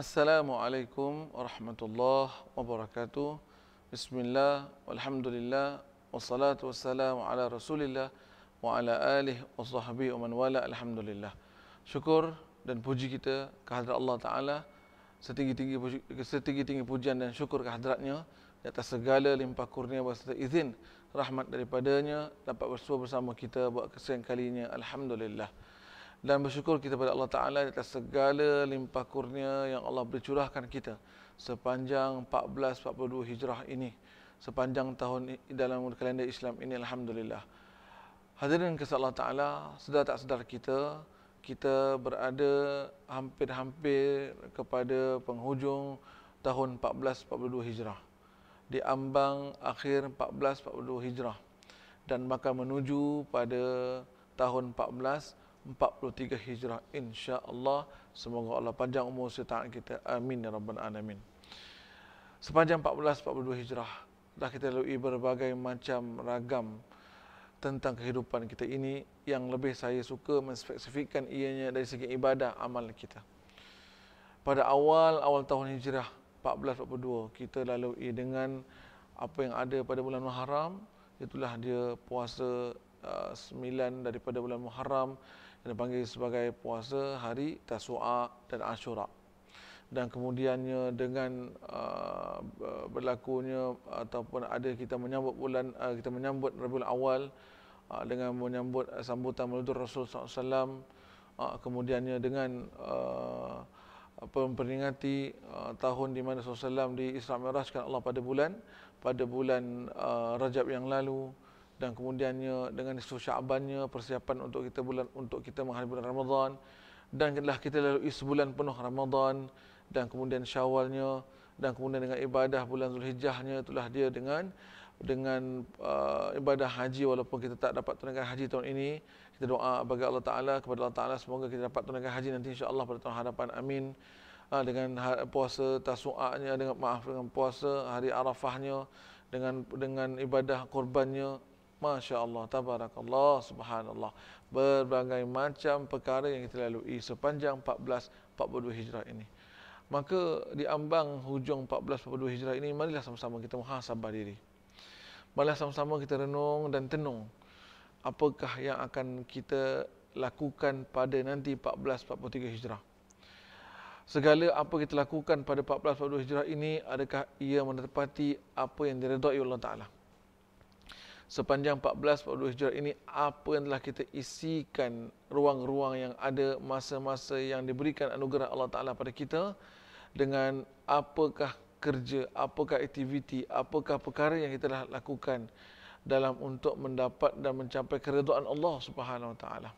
Assalamualaikum warahmatullahi wabarakatuh. Bismillah, walhamdulillah, wassalatu wassalamu ala rasulillah wa ala alihi wa sahbihi wa man wala alhamdulillah. Syukur dan puji kita kehadrat Allah Ta'ala setinggi-tinggi setinggi-tinggi pujian dan syukur kehadratnya di atas segala limpah kurnia berserta izin rahmat daripadanya dapat bersua bersama kita buat kesekian kalinya Alhamdulillah dan bersyukur kita pada Allah Ta'ala atas segala limpah kurnia yang Allah beri curahkan kita sepanjang 1442 Hijrah ini sepanjang tahun dalam kalender Islam ini Alhamdulillah. Hadirin kesal Allah Ta'ala sedar tak sedar kita kita berada hampir-hampir kepada penghujung tahun 1442 Hijrah di ambang akhir 1442 Hijrah dan bakal menuju pada tahun 14 43 Hijrah insya-Allah. Semoga Allah panjang umur serta kita. Amin ya rabbal alamin. Sepanjang 1442 Hijrah dah kita lalui berbagai macam ragam tentang kehidupan kita ini. Yang lebih saya suka menspesifikkan ianya dari segi ibadah amal kita. Pada awal awal tahun Hijrah 1442 kita lalui dengan apa yang ada pada bulan Muharram. Itulah dia puasa uh, 9 daripada bulan Muharram yang dipanggil sebagai puasa hari Tasu'a dan Ashura. Dan kemudiannya dengan uh, berlakunya ataupun ada kita menyambut bulan uh, kita menyambut Rabiul Awal uh, dengan menyambut sambutan Maulid Rasul SAW uh, kemudiannya dengan uh, memperingati uh, tahun di mana SAW di Isra Mi'rajkan Allah pada bulan pada bulan uh, Rajab yang lalu dan kemudiannya dengan nisfu Syabannya persiapan untuk kita bulan untuk kita menghadapi bulan Ramadan. Dan telah kita lalui sebulan penuh Ramadan. Dan kemudian Syawalnya dan kemudian dengan ibadah bulan Zulhijjahnya itulah dia dengan dengan uh, ibadah haji. Walaupun kita tak dapat tunaikan haji tahun ini kita doa bagi Allah Taala kepada Allah Taala semoga kita dapat tunaikan haji nanti insya-Allah pada tahun hadapan. Amin. Uh, dengan puasa tasu'anya dengan maaf dengan puasa hari Arafahnya dengan dengan ibadah korbannya Masya Allah, tabarakallah, subhanallah. Berbagai macam perkara yang kita lalui sepanjang 1442 Hijrah ini. Maka di ambang hujung 1442 Hijrah ini, marilah sama-sama kita muhasabah diri. Marilah sama-sama kita renung dan tenung. Apakah yang akan kita lakukan pada nanti 1443 Hijrah. Segala apa kita lakukan pada 1442 Hijrah ini, adakah ia menepati apa yang diredai Allah Ta'ala sepanjang 1442 Hijrah ini apa yang telah kita isikan ruang-ruang yang ada masa-masa yang diberikan anugerah Allah Taala pada kita dengan apakah kerja, apakah aktiviti, apakah perkara yang kita telah lakukan dalam untuk mendapat dan mencapai keridhaan Allah Subhanahu Wa Taala.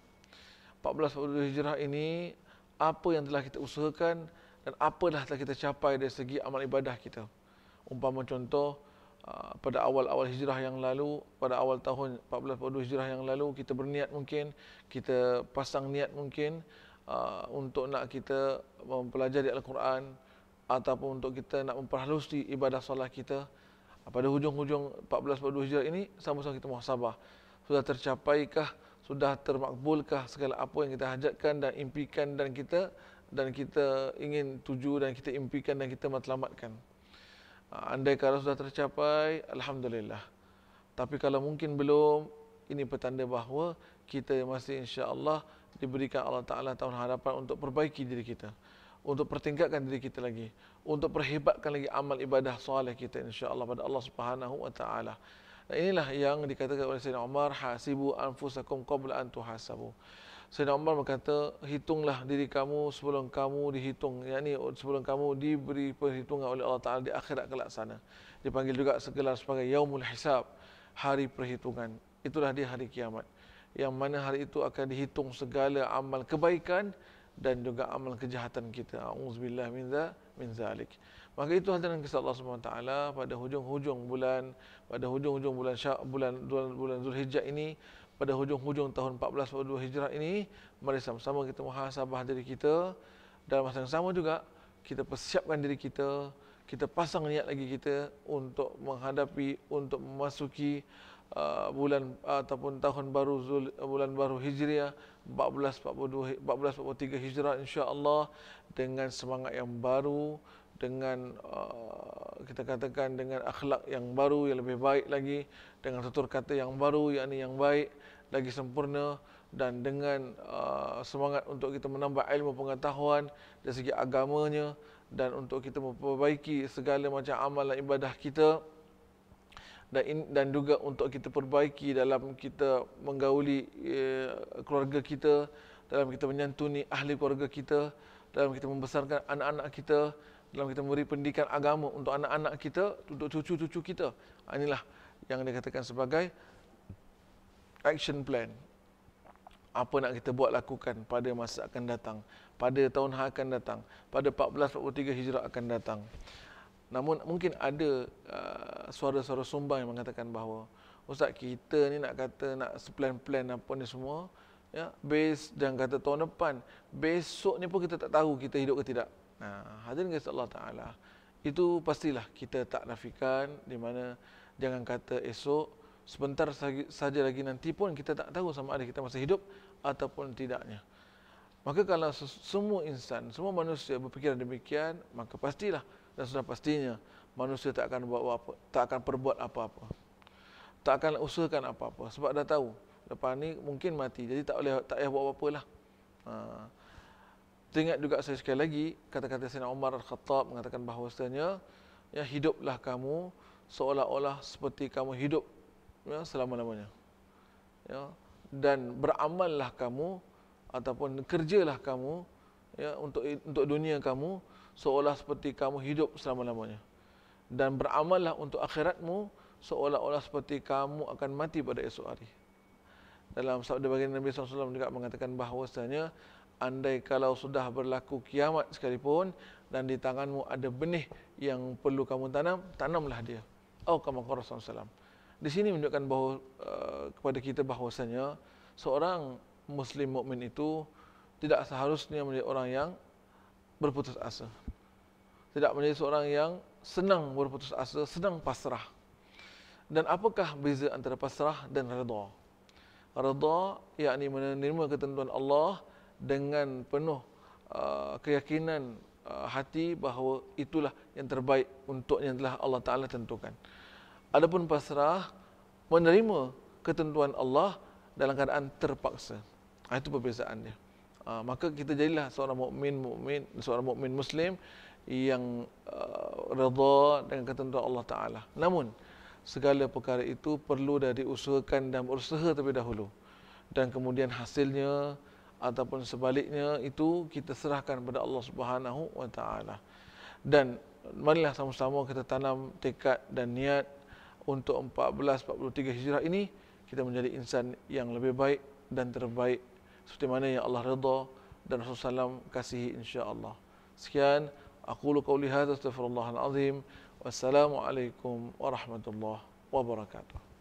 1442 Hijrah ini apa yang telah kita usahakan dan apa dah telah kita capai dari segi amal ibadah kita. Umpama contoh, Ah, pada awal-awal hijrah yang lalu, pada awal tahun 1442 hijrah yang lalu, kita berniat mungkin, kita pasang niat mungkin uh, untuk nak kita mempelajari Al-Quran ataupun untuk kita nak memperhalusi ibadah solat kita. Pada hujung-hujung 1442 hijrah ini, sama-sama kita muhasabah. Sudah tercapaikah, sudah termakbulkah segala apa yang kita hajatkan dan impikan dan kita dan kita ingin tuju dan kita impikan dan kita matlamatkan. Ah, andai kalau sudah tercapai, Alhamdulillah. Tapi kalau mungkin belum, ini petanda bahawa kita masih insya Allah diberikan Allah Ta'ala tahun hadapan untuk perbaiki diri kita. Untuk pertingkatkan diri kita lagi. Untuk perhebatkan lagi amal ibadah soleh kita insya Allah pada Allah Subhanahu Wa Ta'ala. Inilah yang dikatakan oleh Sayyidina Umar, hasibu anfusakum qabla an tuhasabu. Sayyidina Umar berkata, hitunglah diri kamu sebelum kamu dihitung. Yang ini sebelum kamu diberi perhitungan oleh Allah Ta'ala di akhirat kelak sana. Dipanggil juga segelar sebagai Yaumul Hisab, hari perhitungan. Itulah dia hari kiamat. Yang mana hari itu akan dihitung segala amal kebaikan dan juga amal kejahatan kita. A'udzubillah min za min zalik. Maka itu hadirin kisah Allah SWT pada hujung-hujung bulan pada hujung-hujung bulan Syak, bulan bulan, Zulhijjah ini pada hujung-hujung tahun 1442 Hijrah ini mari sama-sama kita muhasabah diri kita. Dalam masa yang sama juga kita persiapkan diri kita kita pasang niat lagi kita untuk menghadapi untuk memasuki uh, bulan uh, ataupun tahun baru Zul, bulan baru Hijriah 1442 1443 Hijrah insya-Allah dengan semangat yang baru dengan uh, kita katakan dengan akhlak yang baru yang lebih baik lagi dengan tutur kata yang baru yakni yang baik lagi sempurna dan dengan uh, semangat untuk kita menambah ilmu pengetahuan dari segi agamanya dan untuk kita memperbaiki segala macam amalan ibadah kita dan in, dan juga untuk kita perbaiki dalam kita menggauli uh, keluarga kita dalam kita menyantuni ahli keluarga kita dalam kita membesarkan anak-anak kita dalam kita memberi pendidikan agama untuk anak-anak kita untuk cucu-cucu kita inilah yang dikatakan sebagai action plan. Apa nak kita buat lakukan pada masa akan datang pada tahun yang akan datang pada 1443 Hijrah akan datang. Namun mungkin ada uh, suara-suara sumbang yang mengatakan bahawa ustaz kita ni nak kata nak plan-plan apa ni semua ya base dan kata tahun depan. Besok ni pun kita tak tahu kita hidup ke tidak nah hadirin guys Allah taala itu pastilah kita tak nafikan di mana jangan kata esok sebentar saja lagi nanti pun kita tak tahu sama ada kita masih hidup ataupun tidaknya. Maka kalau semua insan, semua manusia berfikir demikian, maka pastilah dan sudah pastinya manusia tak akan buat apa, tak akan perbuat apa-apa. Tak akan usahakan apa-apa sebab dah tahu lepas ni mungkin mati. Jadi tak boleh tak payah buat apa-apa lah. Ha. Teringat juga saya sekali lagi kata-kata Sayyidina Umar Al-Khattab mengatakan bahawasanya ya hiduplah kamu seolah-olah seperti kamu hidup ya, selama-lamanya. Ya, dan beramallah kamu ataupun kerjalah kamu ya, untuk untuk dunia kamu seolah seperti kamu hidup selama-lamanya. Dan beramallah untuk akhiratmu seolah-olah seperti kamu akan mati pada esok hari. Dalam sabda baginda Nabi SAW juga mengatakan bahawasanya andai kalau sudah berlaku kiamat sekalipun dan di tanganmu ada benih yang perlu kamu tanam, tanamlah dia. Oh, kama Rasulullah SAW di sini menunjukkan bahawa uh, kepada kita bahawasanya seorang muslim mukmin itu tidak seharusnya menjadi orang yang berputus asa. Tidak menjadi seorang yang senang berputus asa, senang pasrah. Dan apakah beza antara pasrah dan redha? Redha yakni menerima ketentuan Allah dengan penuh uh, keyakinan uh, hati bahawa itulah yang terbaik untuk yang telah Allah Taala tentukan. Adapun pasrah menerima ketentuan Allah dalam keadaan terpaksa. Ah, itu perbezaannya. Ah, maka kita jadilah seorang mukmin mukmin seorang mukmin muslim yang uh, redha dengan ketentuan Allah Taala. Namun segala perkara itu perlu dah diusahakan dan berusaha terlebih dahulu. Dan kemudian hasilnya ataupun sebaliknya itu kita serahkan kepada Allah Subhanahu wa taala. Dan marilah sama-sama kita tanam tekad dan niat untuk 1443 Hijrah ini kita menjadi insan yang lebih baik dan terbaik seperti mana yang Allah redha dan Rasulullah SAW kasihi insya-Allah. Sekian aku lu qauli hadza astaghfirullahal azim. Wassalamualaikum warahmatullahi wabarakatuh.